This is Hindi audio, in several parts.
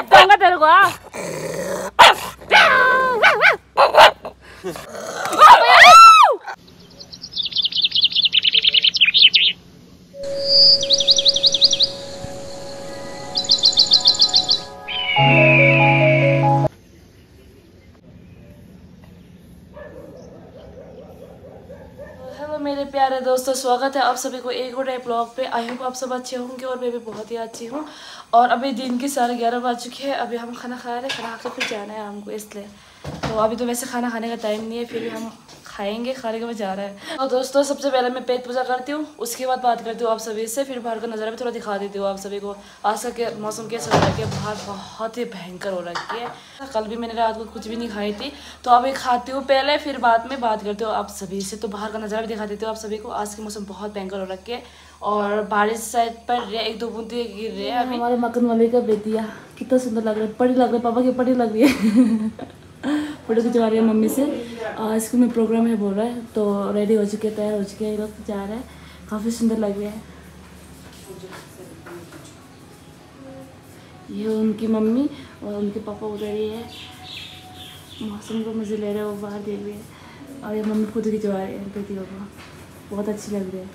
दूँगा तेरे को हाँ? हेलो मेरे प्यारे दोस्तों, स्वागत है आप सभी को एक और नए ब्लॉग पे। आई होप आप सब अच्छे होंगे और मैं भी बहुत ही अच्छी हूँ। और अभी दिन के साढ़े ग्यारह बज चुके हैं। अभी हम खाना खा रहे हैं, खाना खा के फिर जाना है हमको इसलिए। तो अभी तो वैसे खाना खाने का टाइम नहीं है, फिर भी हम खाएँगे, खाने के बाद जा रहा है। और दोस्तों, सबसे पहले मैं पेट पूजा करती हूँ, उसके बाद बात करती हूँ आप सभी से, फिर बाहर का नज़ारा भी थोड़ा दिखा देती हूँ आप सभी को। आज का के मौसम कैसा हो रहा है बाहर बहुत ही भयंकर हो रखी है। कल भी मैंने रात को कुछ भी नहीं खाई थी तो अभी खाती हूँ पहले, फिर बाद में बात करती हूँ आप सभी से। तो बाहर का नज़ारा भी दिखा देती हूँ आप सभी को, आज के मौसम बहुत भयंकर हो रखी है। और बारिश साइड पर एक दो बूंदी गिर रहे हैं हमारे मकन वाले का बेटिया, कितना सुंदर लग रहा है पढ़ी लग रहा है, पापा की पढ़ी लग रही है। फ़ोटो खिंचवा रही है मम्मी से। स्कूल में प्रोग्राम है बोल रहा है तो रेडी हो चुके, तैयार हो चुके हैं लोग जा रहे हैं। काफ़ी सुंदर लग रहा है। ये उनकी मम्मी और उनके पापा उधर ही है। मौसम को मज़े ले रहे हैं, वो बाहर देख रहे हैं। और ये मम्मी खुद की खिंचवा रहे हैं बेटियों को बहुत अच्छी लग रही है।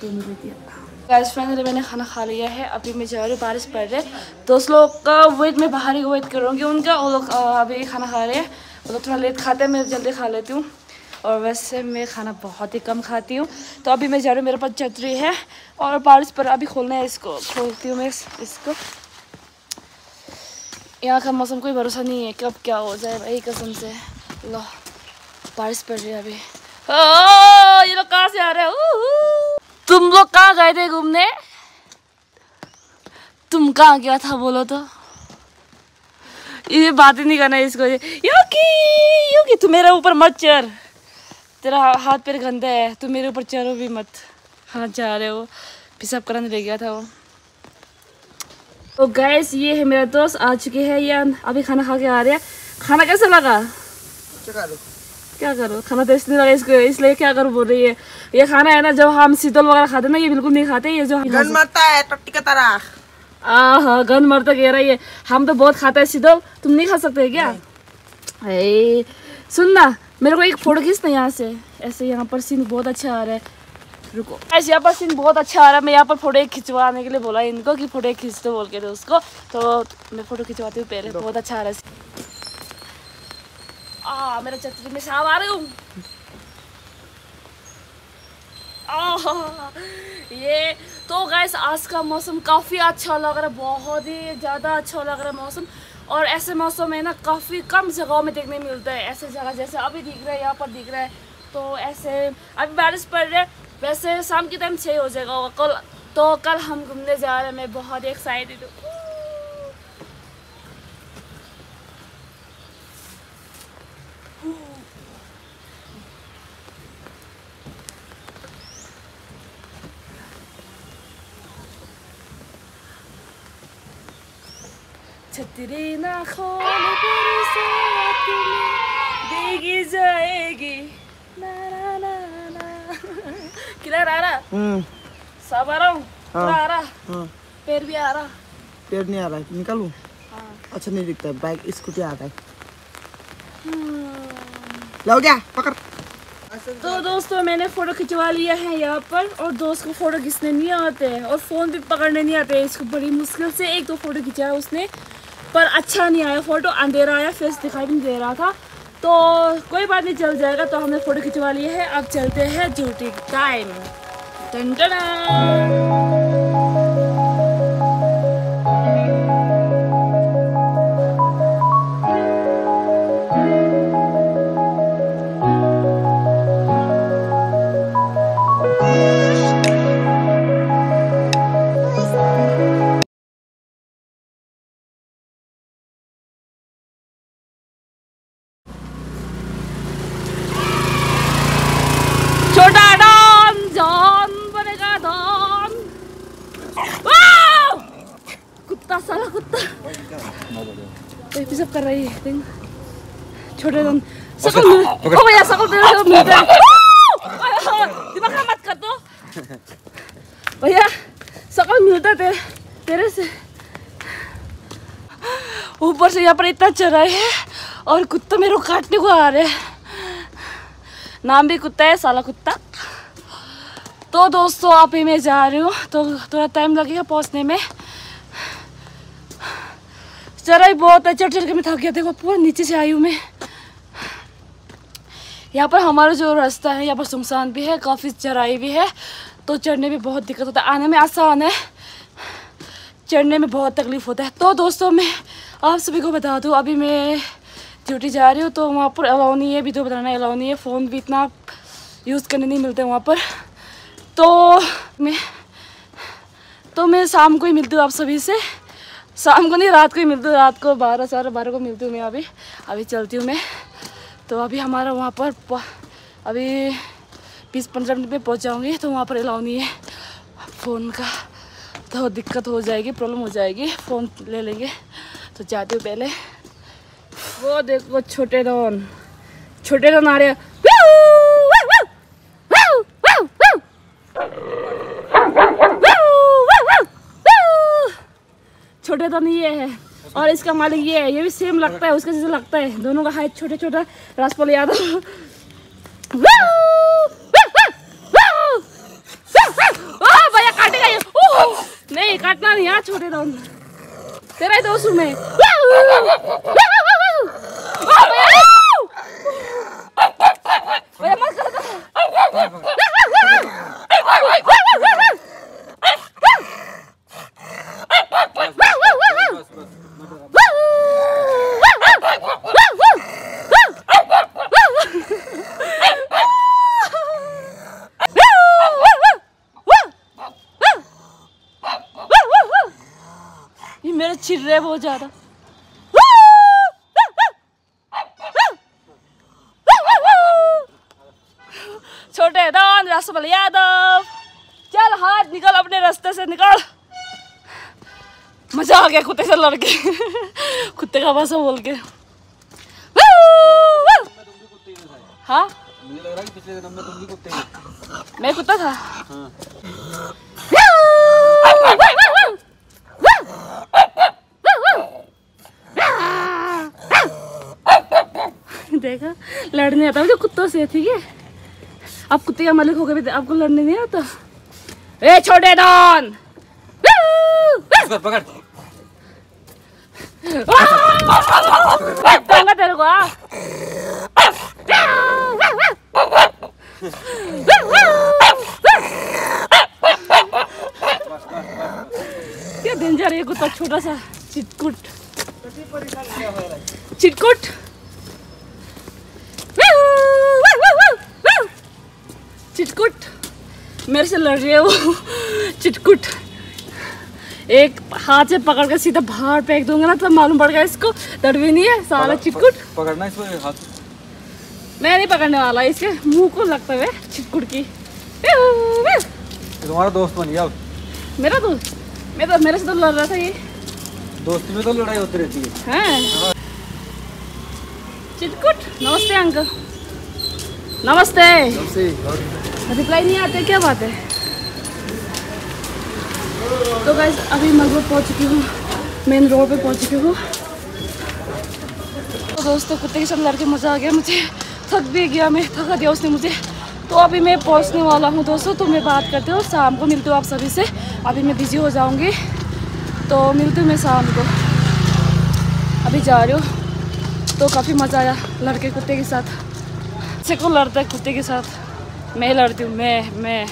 दोनों बेटियाँ गैस फाइनली मैंने खाना खा लिया है अभी मैं जा रही हूँ बारिश पड़ रही है। दोस्त लोग का वेट मैं बाहर ही वेट करूँगी उनका वो लोग अभी खाना खा रहे हैं। वो लोग थोड़ा लेट खाते हैं मैं जल्दी खा लेती हूँ। और वैसे मैं खाना बहुत ही कम खाती हूँ। तो अभी मैं जा रही हूँ मेरे पास छतरी है और बारिश पर अभी खोलना है इसको खोलती हूँ मैं इसको। यहाँ का मौसम कोई भरोसा नहीं है कब क्या हो जाए भाई कसम से। लो बारिश पड़ रही है अभी। ओ, ये लोग कहाँ से आ रहे हैं। तुम लोग कहाँ गए थे घूमने? तुम कहाँ गया था बोलो तो। ये बात ही नहीं करना इसको। योगी योगी, तू मेरे ऊपर मत चढ़। तेरा हाथ पैर गंदा है, तू मेरे ऊपर चढ़ो भी मत। हाँ जा रहे हो पिसाब कराने ले गया था वो। तो गैस ये है मेरा दोस्त, आ चुके हैं ये अभी खाना खा के आ रहे हैं। खाना कैसा लगा? क्या करो? खाना नहीं लगा इसको इसलिए क्या करो बोल रही है। ये खाना है ना जब हम शीतल वगैरह खाते ना ये बिल्कुल नहीं खाते ये जो गन मरता है टट्टी का तरह आह गन मरता कह रही है। हम तो बहुत खाते हैं शीतल। तुम नहीं खा सकते क्या? अरे सुन ना मेरे को एक फ़ोटो खींचना यहाँ से। ऐसे यहाँ पर सीन बहुत अच्छा आ रहा है। रुको। ऐसे यहाँ पर सीन बहुत अच्छा आ रहा है। मैं यहाँ पर फ़ोटो खिंचवाने के लिए बोला इनको कि फ़ोटो खींच दो बोल के उसको तो मैं फ़ोटो खिंचवाती हूँ पहले। बहुत अच्छा आ रहा है। आ मेरा छतरी में सांप आ रहे हूँ। ये तो गैस आज का मौसम काफ़ी अच्छा लग रहा है, बहुत ही ज़्यादा अच्छा लग रहा है मौसम। और ऐसे मौसम में ना काफ़ी कम जगहों में देखने मिलता है, ऐसे जगह जैसे अभी दिख रहा है, यहाँ पर दिख रहा है। तो ऐसे, अभी बारिश पड़ रही है, वैसे शाम के टाइम छः हो जाएगा कल तो कल हम घूमने जा रहे हैं, मैं बहुत एक्साइटेड हूँ। छतरी ना खोल बरसात में देगी जाएगी। ना ना ना ना। किधर आ रहा? हम्म। सब आ रहा हूँ? हाँ। आ रहा। हाँ। पैर भी आ रहा। पेड़ नहीं आ रहा है निकालू? हाँ। अच्छा नहीं दिखता बाइक स्कूटी आता है। लो गया पकड़। तो दोस्तों मैंने फ़ोटो खिंचवा लिया है यहाँ पर और दोस्त को फ़ोटो खींचने नहीं आते हैं और फ़ोन भी पकड़ने नहीं आते इसको बड़ी मुश्किल से एक दो फ़ोटो खिंचाया उसने। पर अच्छा नहीं आया फ़ोटो अंधेरा आया फेस दिखाई भी नहीं दे रहा था। तो कोई बात नहीं चल जाएगा तो हमने फ़ोटो खिंचवा लिए है। अब चलते हैं ड्यूटी टाइम टन पिसअप कर रही है देख छोटे डॉन सकल मिल ओ भैया सकल मिल मिलता है दिमाग मत कर दो भैया सकल मिलता तेरे तेरे से ऊपर से यहाँ पर इतना चराई है और कुत्ता मेरे को काटने को आ रहे है नाम भी कुत्ता है साला कुत्ता तो दोस्तों आप ही मैं जा रही हूँ तो थोड़ा टाइम लगेगा पहुँचने में चराई बहुत है चढ़ चढ़ के मैं थक गया। देखो, पूरा नीचे से आई हूँ मैं। यहाँ पर हमारा जो रास्ता है, यहाँ पर सुनसान भी है, काफ़ी चराई भी है तो चढ़ने में बहुत दिक्कत होता है। आने में आसान है। चढ़ने में बहुत तकलीफ़ होता है। तो दोस्तों, मैं आप सभी को बता दूँ, अभी मैं ड्यूटी जा रही हूँ तो वहाँ पर अलाउ नहीं है, वीडियो बनाना अलाउ नहीं है, फ़ोन भी इतना यूज़ करने नहीं मिलते वहाँ पर। तो मैं तो मैं शाम को ही मिलती हूँ आप सभी से। शाम को नहीं, रात को ही मिलती हूँ रात को बारह, साढ़े बारह को मिलती हूँ मैं अभी। अभी चलती हूँ मैं। तो अभी हमारा वहाँ पर अभी बीस पंद्रह मिनट में पहुँच जाऊँगी तो वहाँ पर अलाउ नहीं है। फ़ोन का तो दिक्कत हो जाएगी, प्रॉब्लम हो जाएगी, फ़ोन ले लेंगे। तो जाती हूँ पहले। वो देखो, छोटे डॉन। छोटे डॉन आ रहे हैं। ये है और इसका मालिक ये है ये भी सेम लगता है उसके जैसे लगता है दोनों का हाइट छोटे छोटा राजपाल यादव भैया काटेगा ये नहीं काटना नहीं यहाँ छोटे डॉन तेरा ही दोस्त हूँ मैं मेरे रहे हैं बहुत ज़्यादा। छोटे दान रसमल यादव। चल हाथ निकल अपने रास्ते से निकल। मज़ा आ गया कुत्ते से लड़के कुत्ते का भाषा बोल के। हाँ? मुझे लग रहा है पिछले जन्म में तुम भी कुत्ते मैं कुत्ता था? हाँ। देखा लड़ने आता है। मुझे कुत्तों से ठीक है? आप कुत्ते का मालिक हो गए भी आपको लड़ने नहीं आता। ए छोटे डॉन पकड़ पकड़। तेरे को हाँ? क्या डेंजर है कुत्ता? छोटा सा चिटकुट। चिटकुट? चिटकुट। मेरे से लड़ रही है वो। चिटकुट। एक हाथ से पकड़ के सीधा बाहर फेंक दूँगा ना तो मालूम पड़ गया इसको। डर भी नहीं है? साला चिटकुट। पकड़ना इसको हाथ। मैं नहीं पकड़ने वाला इसके मुँह को लगता है चिटकुट की। तुम्हारा दोस्त बन गया मेरा तो मैं तो मेरे से तो लड़ रहा था ये। दोस्ती में तो लड़ाई होती रहती है। हैं। चिटकुट नमस्ते अंकल। नमस्ते। रिप्लाई नहीं आते, क्या बात है? तो गाइस अभी मलबुर पहुँच चुकी हूँ मेन रोड पे पहुँच चुकी हूँ। तो दोस्तों, कुत्ते के साथ लड़के, मज़ा आ गया मुझे। थक भी गया मैं, थका दिया उसने मुझे। तो अभी मैं पहुँचने वाला हूँ दोस्तों तो मैं बात करती हूँ शाम को मिलती हूँ आप सभी से। अभी मैं बिज़ी हो जाऊँगी तो मिलती हूँ मैं शाम को। अभी जा रही हूँ तो काफ़ी मज़ा आया लड़के, कुत्ते के साथ। से को लड़ता है कुत्ते के साथ। मैं लड़ती हूँ मैं मैं